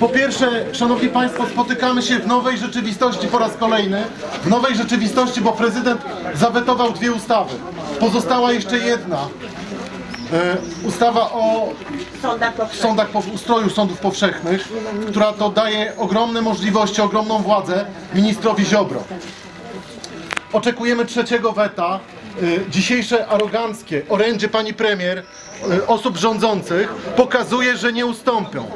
Po pierwsze, Szanowni Państwo, spotykamy się w nowej rzeczywistości po raz kolejny. W nowej rzeczywistości, bo prezydent zawetował dwie ustawy. Pozostała jeszcze jedna. E, ustawa o Sądach po- ustroju sądów powszechnych, która to daje ogromne możliwości, ogromną władzę ministrowi Ziobro. Oczekujemy trzeciego weta. Y, Dzisiejsze aroganckie orędzie pani premier, y, osób rządzących pokazuje, że nie ustąpią,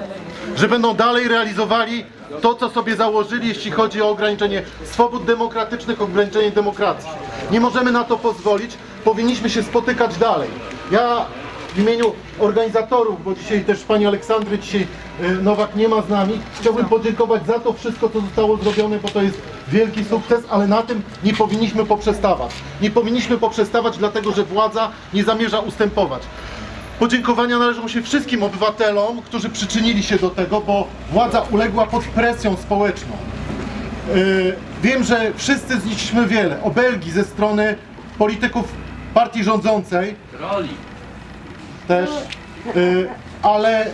że będą dalej realizowali to, co sobie założyli, jeśli chodzi o ograniczenie swobód demokratycznych, ograniczenie demokracji. Nie możemy na to pozwolić, powinniśmy się spotykać dalej. Ja w imieniu organizatorów, bo dzisiaj też pani Aleksandry, dzisiaj y, Nowak nie ma z nami, chciałbym podziękować za to wszystko, co zostało zrobione, bo to jest wielki sukces, ale na tym nie powinniśmy poprzestawać. Nie powinniśmy poprzestawać, dlatego że władza nie zamierza ustępować. Podziękowania należą się wszystkim obywatelom, którzy przyczynili się do tego, bo władza uległa pod presją społeczną. Yy, Wiem, że wszyscy zniszczyliśmy wiele. Obelgi ze strony polityków partii rządzącej. Też. Yy, Ale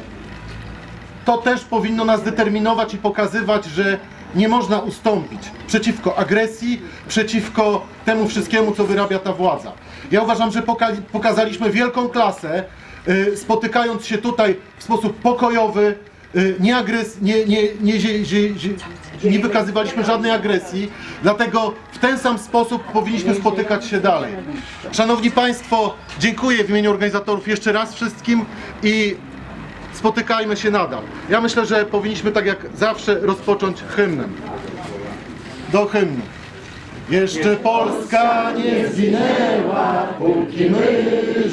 to też powinno nas determinować i pokazywać, że nie można ustąpić przeciwko agresji, przeciwko temu wszystkiemu, co wyrabia ta władza. Ja uważam, że poka- pokazaliśmy wielką klasę, y, spotykając się tutaj w sposób pokojowy, y, nie, agres- nie, nie, nie, nie wykazywaliśmy żadnej agresji, dlatego w ten sam sposób powinniśmy spotykać się dalej. Szanowni Państwo, dziękuję w imieniu organizatorów jeszcze raz wszystkim i spotykajmy się nadal. Ja myślę, że powinniśmy tak jak zawsze rozpocząć hymnem. Do hymnu. Jeszcze Polska nie zginęła, póki my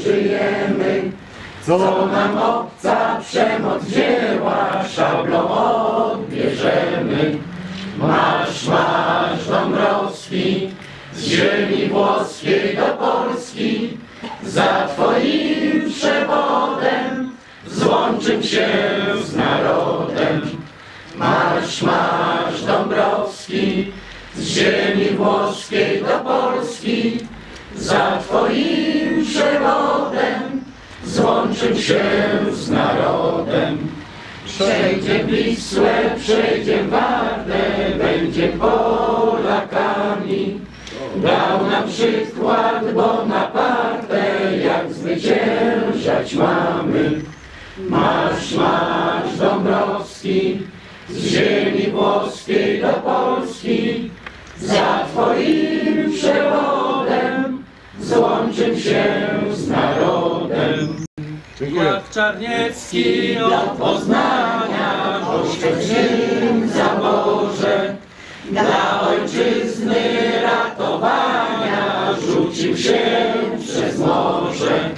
żyjemy. Co nam obca przemoc wzięła, szablą odbierzemy. Marsz, marsz Dąbrowski, z ziemi włoskiej do Polski, za Twoim przewodem złączym się z narodem. Marsz, marsz Dąbrowski, z ziemi włoskiej do Polski, za Twoim przewodem złączym się z narodem. Przejdzie Wisłę, przejdzie Wartę, będzie Polakami. Dał nam przykład Bonaparte, jak zwyciężać mamy. Marsz, marsz Dąbrowski, z ziemi włoskiej do Polski, za Twoim przewodem złączym się z narodem. Czarniecki do Poznania, oszczędnym zaborze, dla ojczyzny ratowania rzucił się przez morze.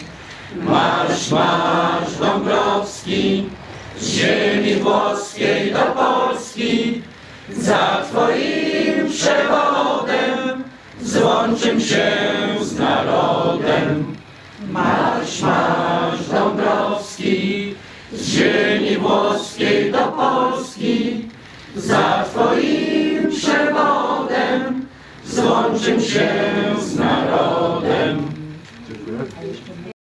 Marsz, marsz Dąbrowski, z ziemi włoskiej do Polski, za Twoim przewodem złączym się z narodem. Marsz, marsz z ziemi włoskiej do Polski, za Twoim przewodem złączym się z narodem.